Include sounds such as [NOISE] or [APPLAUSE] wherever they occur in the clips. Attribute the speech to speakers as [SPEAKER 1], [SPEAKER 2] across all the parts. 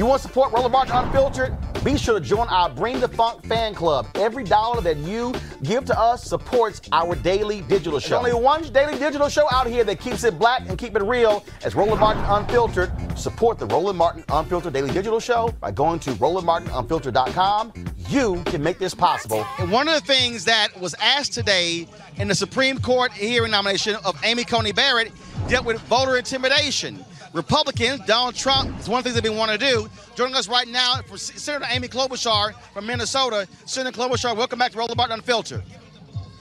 [SPEAKER 1] You want to support Roland Martin Unfiltered? Be sure to join our Bring the Funk fan club. Every dollar that you give to us supports our daily digital show. There's only one daily digital show out here that keeps it black and keep it real as Roland Martin Unfiltered. Support the Roland Martin Unfiltered Daily Digital Show by going to RolandMartinUnfiltered.com. You can make this possible.
[SPEAKER 2] And one of the things that was asked today in the Supreme Court hearing nomination of Amy Coney Barrett dealt with voter intimidation. Republicans, Donald Trump, is one of the things they've been wanting to do. Joining us right now for Senator Amy Klobuchar from Minnesota. Senator Klobuchar, welcome back to Roll Roland Martin Unfiltered.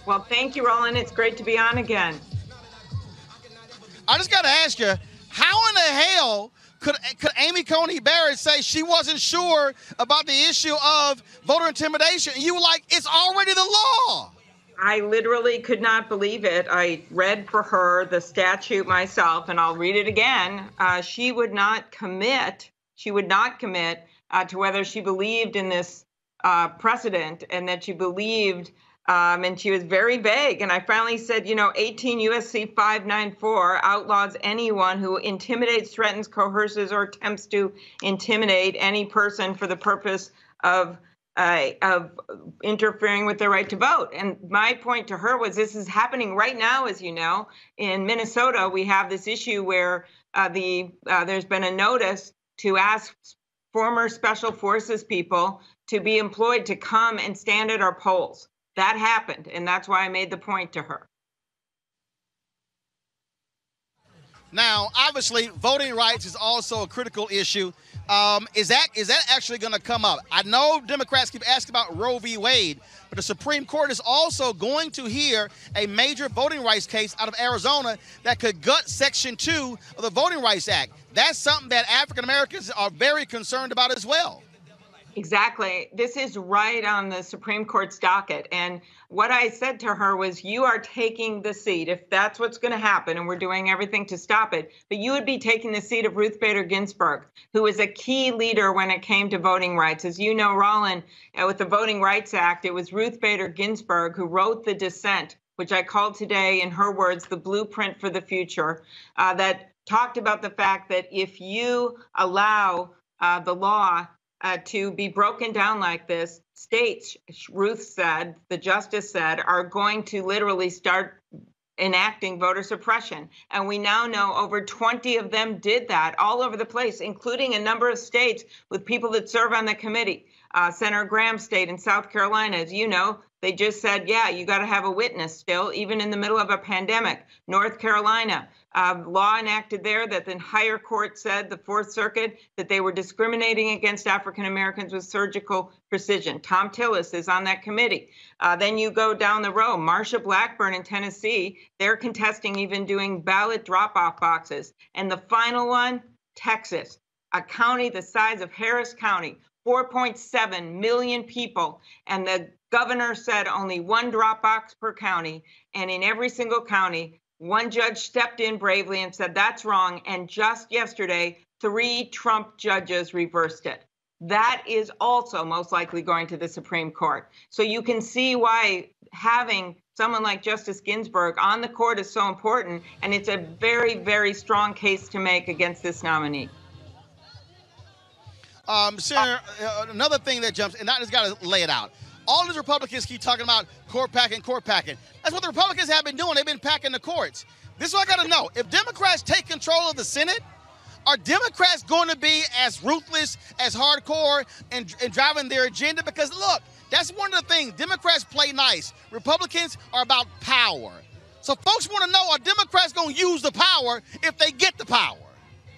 [SPEAKER 3] Well, thank you, Roland. It's great to be on again.
[SPEAKER 2] I just got to ask you, how in the hell could, could Amy Coney Barrett say she wasn't sure about the issue of voter intimidation? And you were like, it's already the law.
[SPEAKER 3] I literally could not believe it. I read for her the statute myself, and I'll read it again. Uh, she would not commit. She would not commit uh, to whether she believed in this uh, precedent and that she believed. Um, and she was very vague. And I finally said, you know, 18 USC 594 outlaws anyone who intimidates, threatens, coerces, or attempts to intimidate any person for the purpose of uh, of interfering with their right to vote. And my point to her was this is happening right now, as you know. In Minnesota, we have this issue where uh, the uh, there's been a notice to ask former special forces people to be employed to come and stand at our polls. That happened, and that's why I made the point to her.
[SPEAKER 2] Now, obviously, voting rights is also a critical issue. Um, is that is that actually going to come up? I know Democrats keep asking about Roe v. Wade, but the Supreme Court is also going to hear a major voting rights case out of Arizona that could gut Section 2 of the Voting Rights Act. That's something that African Americans are very concerned about as well.
[SPEAKER 3] Exactly. This is right on the Supreme Court's docket. And what I said to her was, You are taking the seat, if that's what's going to happen, and we're doing everything to stop it. But you would be taking the seat of Ruth Bader Ginsburg, who was a key leader when it came to voting rights. As you know, Roland, uh, with the Voting Rights Act, it was Ruth Bader Ginsburg who wrote the dissent, which I called today, in her words, the blueprint for the future, uh, that talked about the fact that if you allow uh, the law uh, to be broken down like this, states, Ruth said, the justice said, are going to literally start enacting voter suppression. And we now know over 20 of them did that all over the place, including a number of states with people that serve on the committee. Uh, Senator Graham state in South Carolina, as you know, they just said, yeah, you got to have a witness still, even in the middle of a pandemic. North Carolina, uh, law enacted there that the higher court said, the Fourth Circuit, that they were discriminating against African Americans with surgical precision. Thom Tillis is on that committee. Uh, then you go down the road, Marsha Blackburn in Tennessee, they're contesting even doing ballot drop off boxes. And the final one, Texas, a county the size of Harris County, 4.7 million people. And the governor said only one drop box per county. And in every single county, one judge stepped in bravely and said, that's wrong. And just yesterday, three Trump judges reversed it. That is also most likely going to the Supreme Court. So you can see why having someone like Justice Ginsburg on the court is so important. And it's a very, very strong case to make against this nominee.
[SPEAKER 2] Um, Senator, uh, another thing that jumps, and I just got to lay it out all these Republicans keep talking about court packing, court packing. That's what the Republicans have been doing. They've been packing the courts. This is what I got to know. If Democrats take control of the Senate, are Democrats going to be as ruthless, as hardcore, and, and driving their agenda? Because look, that's one of the things. Democrats play nice. Republicans are about power. So folks want to know: Are Democrats going to use the power if they get the power?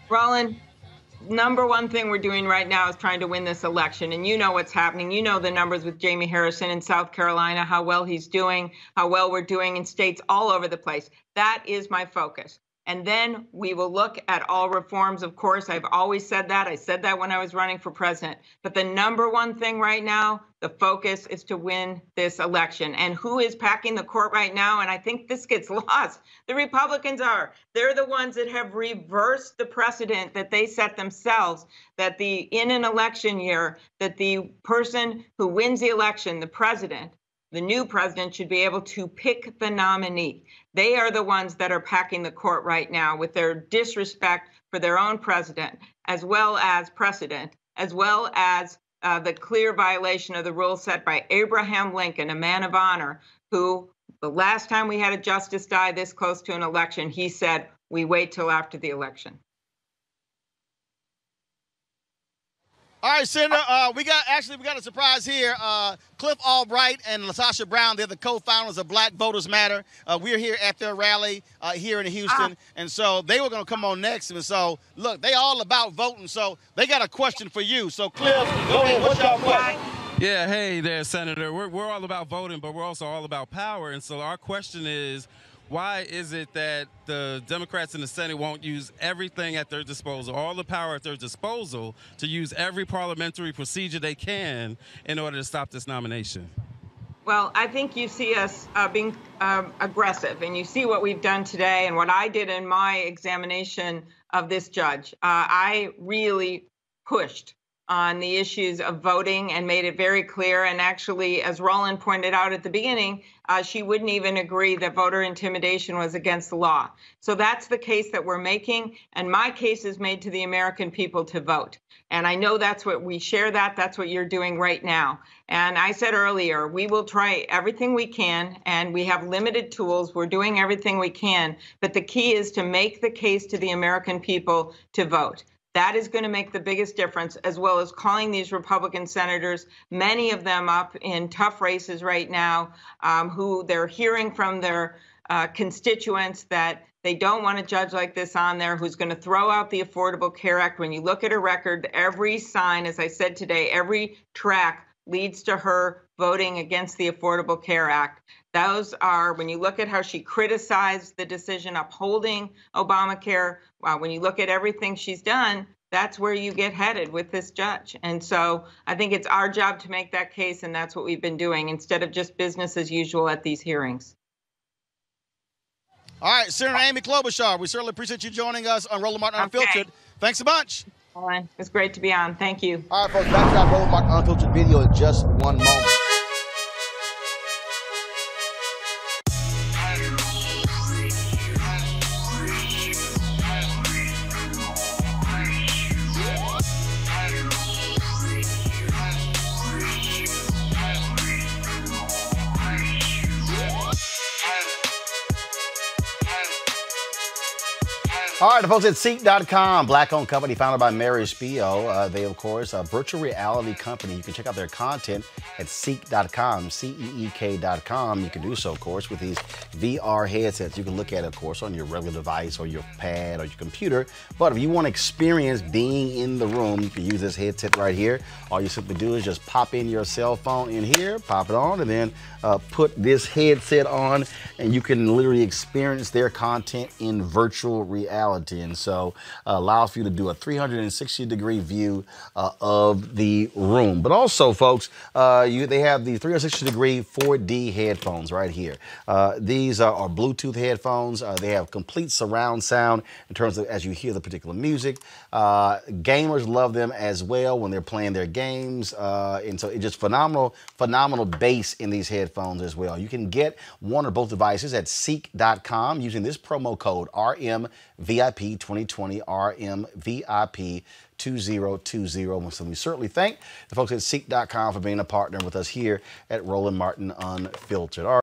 [SPEAKER 3] Roland, number one thing we're doing right now is trying to win this election. And you know what's happening. You know the numbers with Jamie Harrison in South Carolina, how well he's doing, how well we're doing in states all over the place. That is my focus. And then we will look at all reforms. Of course, I've always said that. I said that when I was running for president. But the number one thing right now, the focus is to win this election. And who is packing the court right now? And I think this gets [LAUGHS] lost. The Republicans are. They're the ones that have reversed the precedent that they set themselves that the in an election year, that the person who wins the election, the president, the new president should be able to pick the nominee. They are the ones that are packing the court right now with their disrespect for their own president, as well as precedent, as well as uh, the clear violation of the rules set by Abraham Lincoln, a man of honor, who the last time we had a justice die this close to an election, he said, we wait till after the election.
[SPEAKER 4] All right, Senator. Uh, we got actually we got a surprise here. Uh, Cliff Albright and LaTosha Brown, they're the co-founders of Black Voters Matter. Uh, we're here at their rally uh, here in Houston, ah. and so they were going to come on next. And so, look, they all about voting. So they got a question for you. So, Cliff, go ahead. What's your question?
[SPEAKER 5] Yeah, hey there, Senator. We're, we're all about voting, but we're also all about power. And so our question is, why is it that the Democrats in the Senate won't use everything at their disposal, all the power at their disposal, to use every parliamentary procedure they can in order to stop this nomination?
[SPEAKER 3] Well, I think you see us uh, being um, aggressive, and you see what we've done today and what I did in my examination of this judge. Uh, I really pushed on the issues of voting and made it very clear. And actually, as Roland pointed out at the beginning, uh, she wouldn't even agree that voter intimidation was against the law. So that's the case that we're making. And my case is made to the American people to vote. And I know that's what we share that. That's what you're doing right now. And I said earlier, we will try everything we can, and we have limited tools. We're doing everything we can. But the key is to make the case to the American people to vote. That is going to make the biggest difference, as well as calling these Republican senators, many of them up in tough races right now, um, who they're hearing from their uh, constituents that they don't want a judge like this on there who's going to throw out the Affordable Care Act. When you look at her record, every sign, as I said today, every track leads to her voting against the Affordable Care Act. Those are, when you look at how she criticized the decision upholding Obamacare, uh, when you look at everything she's done, that's where you get headed with this judge. And so I think it's our job to make that case, and that's what we've been doing instead of just business as usual at these hearings.
[SPEAKER 4] All right, Senator Amy Klobuchar, we certainly appreciate you joining us on Roland Martin Unfiltered. Okay. Thanks a bunch.
[SPEAKER 3] It's great to be on. Thank you.
[SPEAKER 2] All right, folks, back to that Roland Martin Unfiltered video in just one moment. All right, the folks at Ceek.com, black-owned company founded by Mary Spio. Uh, they, of course, a virtual reality company. You can check out their content at Ceek.com, C-E-E-K.com. You can do so, of course, with these VR headsets. You can look at, of course, on your regular device or your pad or your computer. But if you want to experience being in the room, you can use this headset right here. All you simply do is just pop in your cell phone in here, pop it on, and then uh, put this headset on, and you can literally experience their content in virtual reality reality. And so uh, allows for you to do a 360 degree view uh, of the room. But also, folks, uh, you, they have the 360 degree 4D headphones right here. Uh, these are, are, Bluetooth headphones. Uh, they have complete surround sound in terms of as you hear the particular music. Uh, gamers love them as well when they're playing their games. and so it's just phenomenal, phenomenal bass in these headphones as well. You can get one or both devices at ceek.com using this promo code RMVI VIP 2020 RMVIP 2020. So we certainly thank the folks at Ceek.com for being a partner with us here at Roland Martin Unfiltered.